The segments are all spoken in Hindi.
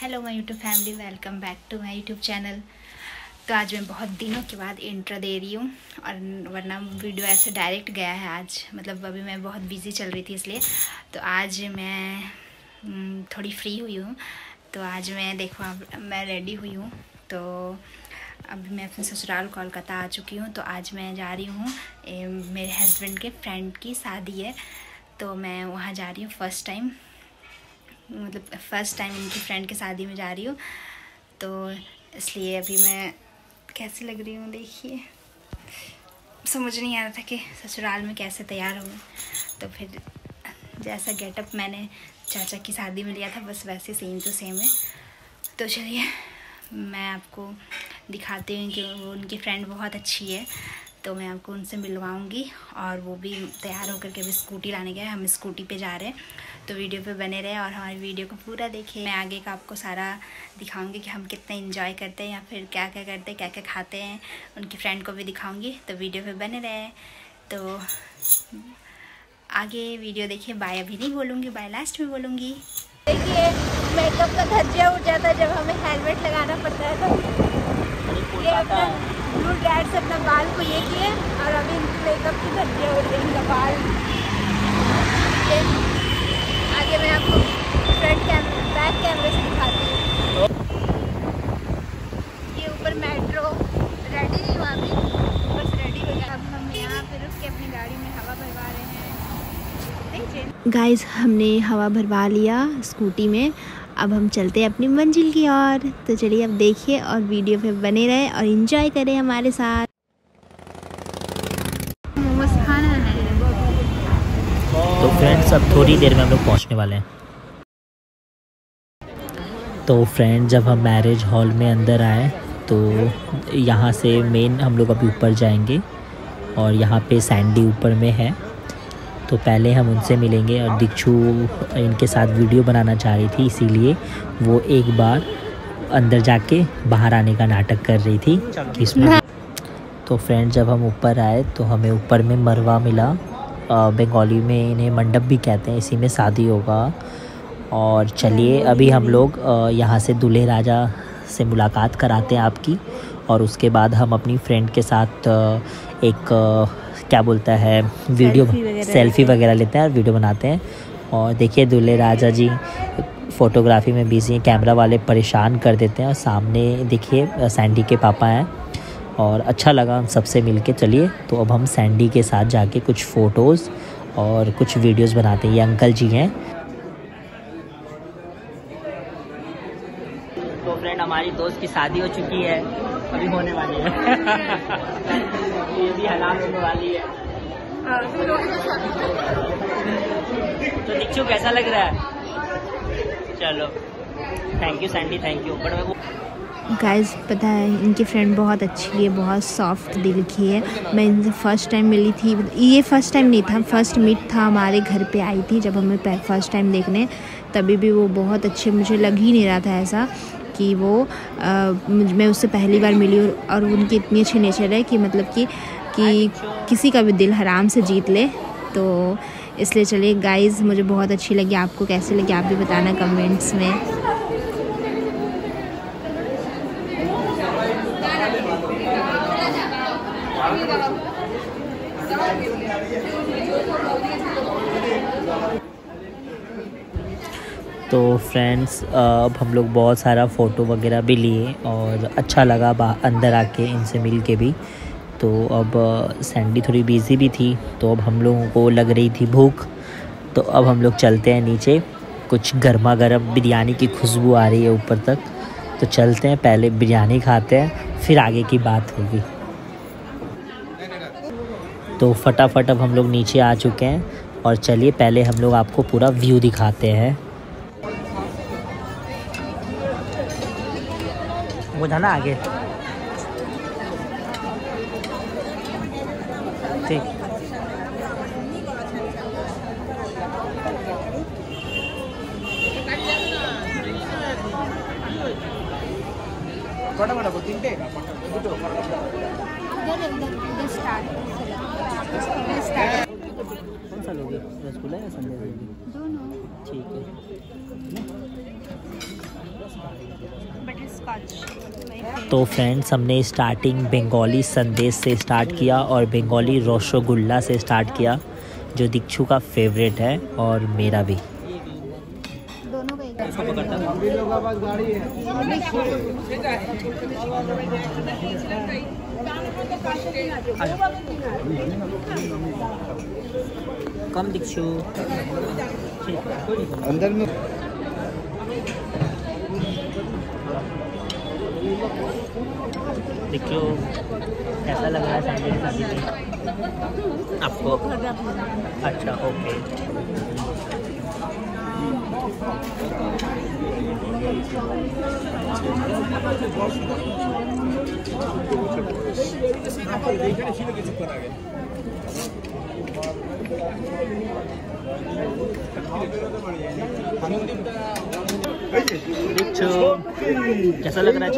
Hello my YouTube family welcome back to my YouTube channel तो आज मैं बहुत दिनों के बाद इंट्रो दे रही हूँ और वरना वीडियो ऐसे डायरेक्ट गया है आज। मतलब अभी मैं बहुत बिज़ी चल रही थी इसलिए। तो आज मैं हम्म, थोड़ी फ्री हुई हूँ। तो आज मैं देखो मैं रेडी हुई हूँ। तो अभी मैं अपने ससुराल कोलकाता आ चुकी हूँ। तो आज मैं जा रही हूँ मेरे हस्बैंड के फ्रेंड की शादी है। तो मैं वहाँ जा रही हूँ फ़र्स्ट टाइम मतलब फ़र्स्ट टाइम इनकी फ्रेंड के शादी में जा रही हूँ। तो इसलिए अभी मैं कैसी लग रही हूँ देखिए। समझ नहीं आ रहा था कि ससुराल में कैसे तैयार हूँ तो फिर जैसा गेटअप मैंने चाचा की शादी में लिया था, बस वैसे सेम टू सेम है। तो चलिए, मैं आपको दिखाती हूँ कि वो उनकी फ्रेंड बहुत अच्छी है। तो मैं आपको उनसे मिलवाऊँगी और वो भी तैयार होकर के अभी स्कूटी लाने गए हम स्कूटी पे जा रहे हैं। तो वीडियो पे बने रहे और हमारी वीडियो को पूरा देखें। मैं आगे का आपको सारा दिखाऊँगी कि हम कितना इन्जॉय करते हैं या फिर क्या क्या करते हैं क्या क्या खाते हैं। उनकी फ्रेंड को भी दिखाऊँगी। तो वीडियो पर बने रहे। तो आगे वीडियो देखिए। बाय अभी नहीं बोलूँगी बाय लास्ट में बोलूँगी। देखिए मेकअप का धज्जिया उठ जाता है जब हमें हेलमेट लगाना पड़ता है तो। ये अपना ब्लू डैड से अपना बाल को ये किए और अभी मेकअप की धज्जिया उठ गई इनका बाल। आगे मैं आपको फ्रंट कैमरे बैक कैमरे से दिखाती हूँ। ये ऊपर मेट्रो रेडी नहीं हुआ अभी। बस रेडी हो गया। अब हम यहाँ पे रुक के अपनी गाड़ी में हवा भरवा रहे हैं। गाइस हमने हवा भरवा लिया स्कूटी में। अब हम चलते हैं अपनी मंजिल की ओर। तो चलिए अब देखिए और वीडियो पे बने रहे और इन्जॉय करें हमारे साथ। तो फ्रेंड्स अब थोड़ी देर में हम लोग पहुँचने वाले हैं। तो फ्रेंड जब हम मैरिज हॉल में अंदर आए तो यहाँ से मेन हम लोग अभी ऊपर जाएँगे और यहाँ पे सैंडी ऊपर में है। तो पहले हम उनसे मिलेंगे और दीक्षु इनके साथ वीडियो बनाना चाह रही थी इसीलिए वो एक बार अंदर जाके बाहर आने का नाटक कर रही थी। इसमें तो फ्रेंड जब हम ऊपर आए तो हमें ऊपर में मरवा मिला। बंगाली में इन्हें मंडप भी कहते हैं इसी में शादी होगा। और चलिए अभी हम लोग यहाँ से दूल्हे राजा से मुलाकात कराते हैं आपकी। और उसके बाद हम अपनी फ्रेंड के साथ एक क्या बोलता है वीडियो सेल्फी वगैरह लेते हैं। और वीडियो बनाते हैं। और देखिए दूल्हे राजा जी फ़ोटोग्राफी में बिज़ी हैं कैमरा वाले परेशान कर देते हैं और सामने देखिए सैंडी के पापा हैं। और अच्छा लगा हम सबसे मिल के चलिए तो अब हम सैंडी के साथ जाके कुछ फ़ोटोज़ और कुछ वीडियोस बनाते हैं। ये अंकल जी हैं। तो फ्रेंड हमारी दोस्त की शादी हो चुकी है। अभी होने वाली है। ये भी हलाल होने वाली है। तो दीक्षु कैसा लग रहा है? चलो। Thank you Sandy thank you but मैं गाइस पता है, इनकी फ्रेंड बहुत अच्छी है, बहुत सॉफ्ट दिल की है। मैं इनसे फ़र्स्ट टाइम मिली थी। ये फ़र्स्ट टाइम नहीं था फ़र्स्ट मीट था हमारे घर पे आई थी जब हमें फ़र्स्ट टाइम देखने। तभी भी वो बहुत अच्छे मुझे लग ही नहीं रहा था ऐसा। कि वो आ, मैं उससे पहली बार मिली और, और उनकी इतनी अच्छी नेचर है कि मतलब कि कि किसी का भी दिल हराम से जीत ले। तो इसलिए चलिए गाइस मुझे बहुत अच्छी लगी आपको कैसी लगी आप भी बताना कमेंट्स में। तो फ्रेंड्स अब हम लोग बहुत सारा फ़ोटो वगैरह भी लिए और अच्छा लगा अंदर आके इनसे मिल के भी। तो अब सैंडी थोड़ी बिज़ी भी थी तो अब हम लोगों को लग रही थी भूख। तो अब हम लोग चलते हैं नीचे। कुछ गर्मा गर्म बिरयानी की खुशबू आ रही है ऊपर तक। तो चलते हैं, पहले बिरयानी खाते हैं, फिर आगे की बात होगी। तो फटाफट अब हम लोग नीचे आ चुके हैं और चलिए, पहले हम लोग आपको पूरा व्यू दिखाते हैं। वो था ना आगे। ठीक। कौन सा लोगे? रसगुल्ला या संदेश लोगे दोनों। ठीक है। तो फ्रेंड्स हमने स्टार्टिंग बंगाली संदेश से स्टार्ट किया और बंगाली रसगुल्ला से स्टार्ट किया जो दीक्षु का फेवरेट है और मेरा भी। दोनों का एक कम दीक्षु अंदर में दीक्षु कैसा लग रहा है सैंडविच खाने में। आपको? अच्छा ओके दीक्षु तो कैसा लग रहा है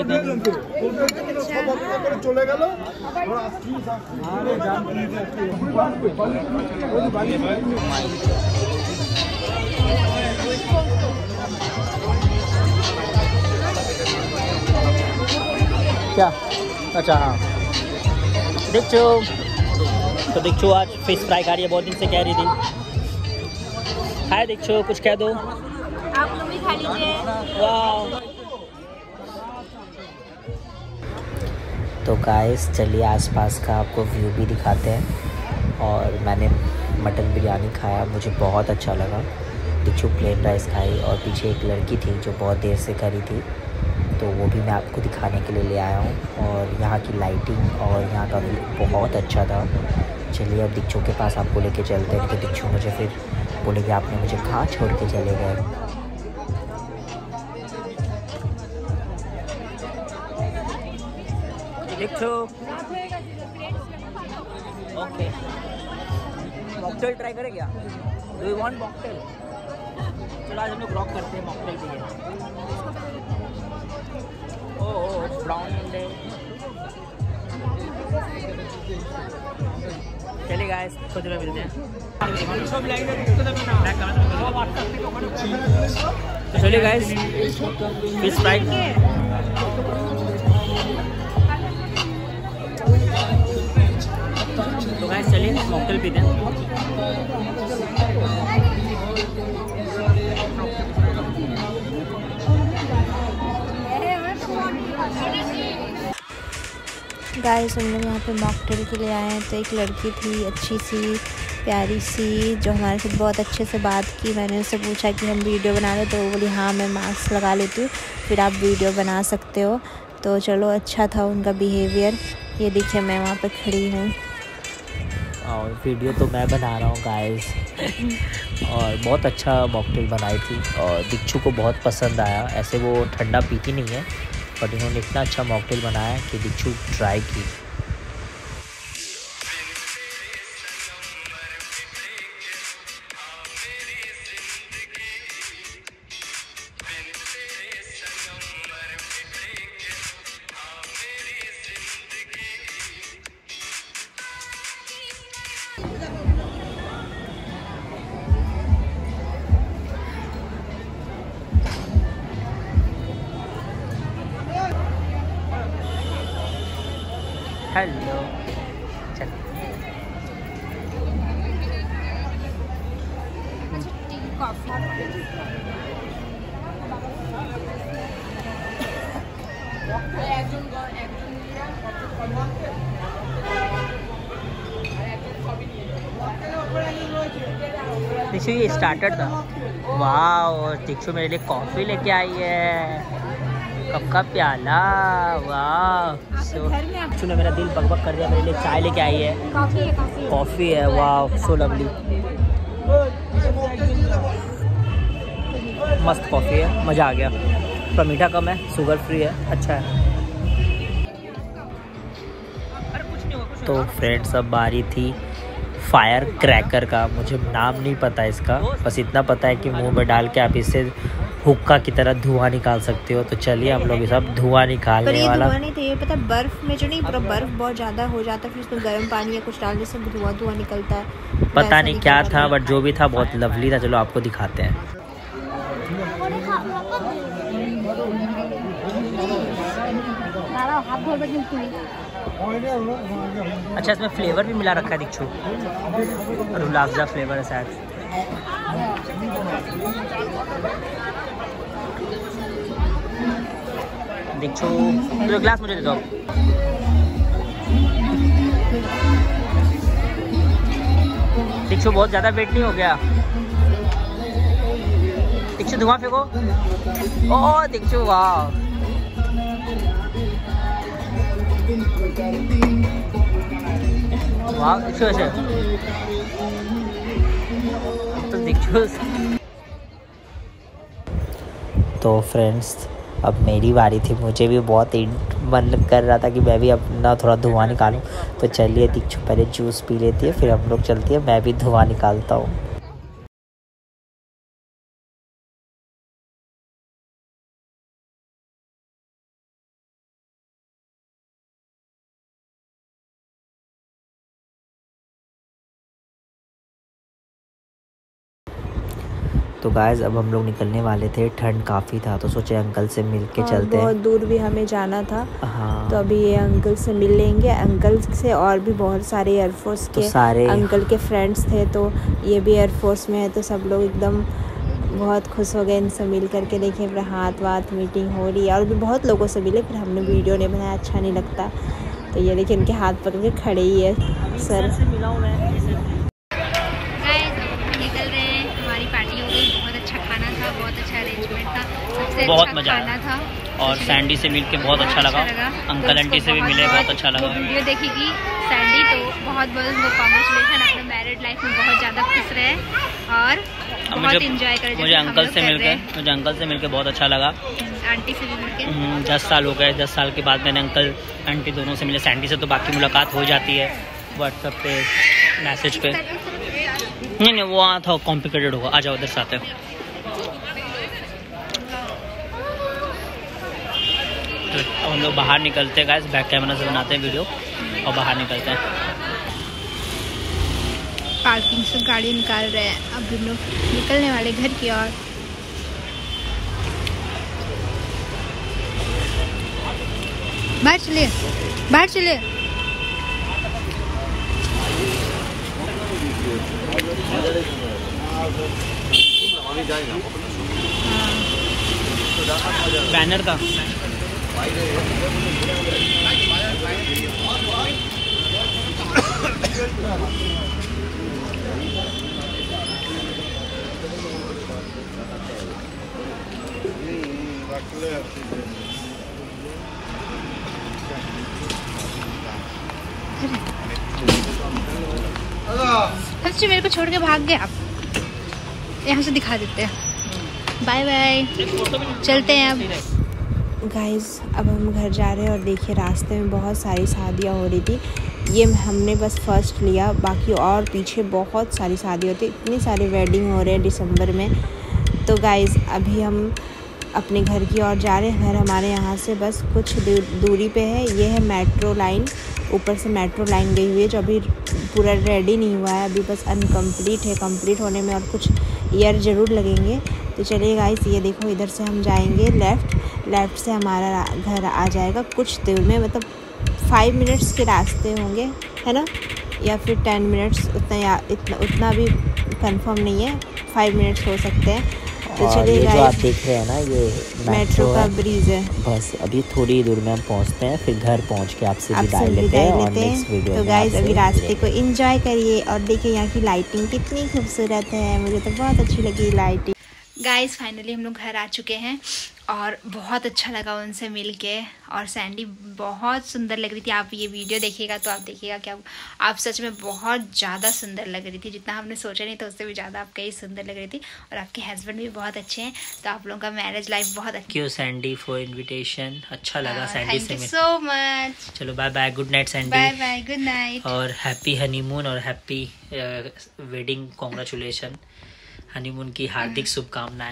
क्या? अच्छा हाँ। देखो। तो देखो आज फ़िश फ्राई खा रही है बहुत दिन से कह रही थी। हाय देखो कुछ कह दो। खा लीजिए। तो गाइस चलिए आसपास का आपको व्यू भी दिखाते हैं। और मैंने मटन बिरयानी खाया, मुझे बहुत अच्छा लगा। दीक्षु प्लेन राइस खाई और पीछे एक लड़की थी जो बहुत देर से करी थी। तो वो भी मैं आपको दिखाने के लिए ले आया हूँ। और यहाँ की लाइटिंग और यहाँ का व्यू बहुत अच्छा था। चलिए, अब दीक्षु के पास आपको लेके चलते हैं। तो दीक्षु मुझे फिर बोले कि आपने मुझे कहाँ छोड़ के चले गए? दीक्षु ओके मॉकटेल ट्राई करें क्या? डू यू वांट मॉकटेल चलो, आज हम लोग रॉक करते हैं मॉकटेल भी है ओ ओ ब्राउन है चलिए गाइस कुछ में मिलते हैं। तो चलिए गाइस फ़िश फ्राई चलिए मॉकटेल पीते हैं गाइस हम लोग यहाँ पे मॉकटेल के लिए आए हैं तो एक लड़की थी, अच्छी सी, प्यारी सी, जो हमारे साथ बहुत अच्छे से बात की। मैंने उससे पूछा कि हम वीडियो बना लें तो वो बोली हाँ मैं मास्क लगा लेती हूँ, फिर आप वीडियो बना सकते हो। तो चलो अच्छा था उनका बिहेवियर ये देखिए, मैं वहाँ पे खड़ी हूँ। और वीडियो तो मैं बना रहा हूँ गाइस और बहुत अच्छा मॉकटेल बनाई थी और दीक्षु को बहुत पसंद आया। ऐसे वो ठंडा पीती नहीं है बट इन्होंने इतना अच्छा मॉकटेल बनाया कि दीक्षु ट्राई की। हेलो ये स्टार्टर था वाह और दीक्षु मेरे लिए कॉफ़ी लेके आई है। कप का प्याला। वाह सो दीक्षु ने मेरा दिल बकबक कर दिया मेरे लिए चाय लेके आई है। काफ़ी है है। वाह सो लवली मस्त कॉफ़ी है मज़ा आ गया। थोड़ा मीठा कम है शुगर फ्री है अच्छा है। तो फ्रेंड्स अब बारी थी फायर क्रैकर का। मुझे नाम नहीं पता इसका बस इतना पता है कि मुँह में डाल के आप इसे हुक्का की तरह धुआँ निकाल सकते हो। तो चलिए हम लोग सब धुआँ पर निकालने ये वाला धुआँ नहीं था ये पता बर्फ़ में जो नहीं पूरा बर्फ़ बहुत ज़्यादा हो जाता है फिर उसमें गर्म पानी या कुछ डालने से धुआँ धुआँ निकलता है। पता नहीं क्या था। बट जो भी था बहुत लवली था। चलो आपको दिखाते हैं। अच्छा इसमें फ्लेवर भी मिला रखा है दीक्षु रुलाफजा फ्लेवर है शायद। दीक्षु तो ग्लास मुझे दे दो दीक्षु बहुत ज़्यादा वेट नहीं हो गया। दीक्षु धुआँ फेंको। ओ दीक्षु वाह। वाह दीक्षु ऐसे। तो दीक्षु तो फ्रेंड्स अब मेरी बारी थी, मुझे भी बहुत मन कर रहा था कि मैं भी अपना थोड़ा धुआँ निकालूं। तो चलिए दीक्षु, पहले जूस पी लेती है, फिर हम लोग चलती है, मैं भी धुआँ निकालता हूँ। तो गाइस अब हम लोग निकलने वाले थे। ठंड काफ़ी था तो सोचे अंकल से मिल के हाँ, चलते बहुत दूर भी हमें जाना था। हाँ। तो अभी ये अंकल से मिल लेंगे अंकल से और भी बहुत सारे एयरफोर्स के तो के सारे अंकल के फ्रेंड्स थे तो ये भी एयरफोर्स में है तो सब लोग एकदम बहुत खुश हो गए। इनसे मिल करके देखें फिर हाथ वाथ मीटिंग हो रही है। और भी बहुत लोगों से मिले फिर हमने वीडियो नहीं बनाया अच्छा नहीं लगता। तो ये देखिए इनके हाथ पकड़ के खड़े ही है सर। से मिला हूँ मैं बहुत मज़ा आया। था। और सैंडी से मिल के बहुत अच्छा लगा। अंकल आंटी से भी मिले बहुत अच्छा लगा वीडियो देखेगी सैंडी तो बहुत बहुत उनको कॉन्ग्रेचुलेसन अपने मैरिड लाइफ में बहुत ज़्यादा खुश रहे और बहुत इंजॉय करें मुझे अंकल से मिलकर मुझे अंकल से मिलकर बहुत अच्छा लगा। आंटी से भी मिलकर हम्म, दस साल हो गए। दस साल के बाद मैंने अंकल आंटी दोनों से मिले। सैंडी से तो बाकी मुलाकात हो जाती है व्हाट्सएप पे मैसेज पे। नहीं नहीं वो वहाँ था कॉम्प्लिकेटेड होगा। आ जाओ उधर से आते तो अब हम लोग बाहर निकलते हैं गाइस बैक कैमरा से बनाते हैं वीडियो और बाहर निकलते हैं. पार्किंग से गाड़ी निकाल रहे हैं. अब हम लोग निकलने वाले घर की ओर. बाहर चलिए बाहर चलिए. बैनर का. सच्ची मेरे को छोड़ के भाग गए आप यहाँ से दिखा देते हैं। बाय बाय चलते हैं अब। गाइस अब हम घर जा रहे हैं और देखिए रास्ते में बहुत सारी शादियाँ हो रही थी। ये हमने बस फ़र्स्ट लिया, बाकी और पीछे बहुत सारी शादी होती। इतनी सारी वेडिंग हो रहे हैं दिसंबर में। तो गाइस अभी हम अपने घर की ओर जा रहे हैं। घर हमारे यहाँ से बस कुछ दूरी पे है। ये है मेट्रो लाइन ऊपर से मेट्रो लाइन गई हुई है, जो अभी पूरा रेडी नहीं हुआ है। अभी बस अनकम्प्लीट है। कंप्लीट होने में और कुछ ईयर ज़रूर लगेंगे। तो चलिए गाइस ये देखो, इधर से हम जाएँगे लेफ़्ट लेफ़्ट से हमारा घर आ जाएगा कुछ देर में मतलब फाइव मिनट्स के रास्ते होंगे है ना? या फिर टेन मिनट्स उतना या इतना उतना भी कंफर्म नहीं है फाइव मिनट्स हो सकते हैं। तो चलिए जो आप देख रहे हैं ना ये मेट्रो का ब्रिज है। बस अभी थोड़ी दूर में हम पहुँचते हैं फिर घर पहुँच के आपसे विदाई लेते हैं और नेक्स्ट वीडियो तो गाइस अभी रास्ते को एंजॉय करिए और देखिए यहाँ की लाइटिंग कितनी खूबसूरत है। मुझे तो बहुत अच्छी लगी लाइटिंग गाइस फाइनली हम लोग घर आ चुके हैं। और बहुत अच्छा लगा उनसे मिल के और सैंडी बहुत सुंदर लग रही थी। आप ये वीडियो देखिएगा तो आप देखिएगा क्या आप सच में बहुत ज़्यादा सुंदर लग रही थी। जितना हमने सोचा नहीं था उससे भी ज़्यादा आपका ही सुंदर लग रही थी। और आपके हस्बैंड भी बहुत अच्छे हैं। तो आप लोगों का मैरिज लाइफ बहुत अच्छा क्यों सैंडी फॉर इन्विटेशन अच्छा लगा सैंडी से सो मच चलो bye bye good night Sandy bye bye good night और हैप्पी हनीमून और हैप्पी वेडिंग कॉन्ग्रेचुलेशन हनीमून की हार्दिक शुभकामनाएँ।